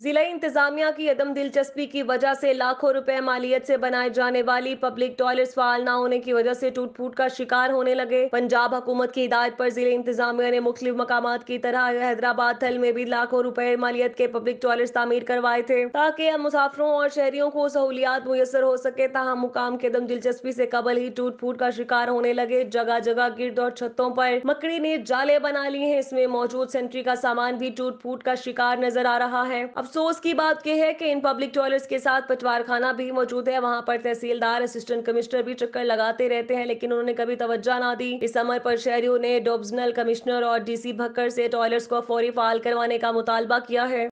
जिला इंतजामिया की अदम दिलचस्पी की वजह से लाखों रुपए मालियत से बनाए जाने वाली पब्लिक टॉयलेट्स फाल न होने की वजह से टूट फूट का शिकार होने लगे। पंजाब हुकूमत की हिदायत पर ज़िले इंतजामिया ने मुख्तलिफ़ मकाम की तरह हैदराबाद थल में भी लाखों रुपए मालियत के पब्लिक टॉयलेट्स तामीर करवाए थे। ताकि मुसाफरों और शहरियों को सहूलियात मुयसर हो सके, तहम मुकाम के दम दिलचस्पी से कबल ही टूट फूट का शिकार होने लगे। जगह जगह गिरद और छतों पर मकड़ी ने जाले बना ली है। इसमें मौजूद सेंट्री का सामान भी टूट फूट का शिकार नज़र आ रहा है। अफसोस की बात यह है कि इन पब्लिक टॉयलेट्स के साथ पटवार खाना भी मौजूद है। वहाँ पर तहसीलदार, असिस्टेंट कमिश्नर भी चक्कर लगाते रहते हैं, लेकिन उन्होंने कभी तवज्जो ना दी। इस समय पर शहरियों ने डिविजनल कमिश्नर और डीसी भक्कर से टॉयलेट्स को फौरी फाल करवाने का मुतालबा किया है।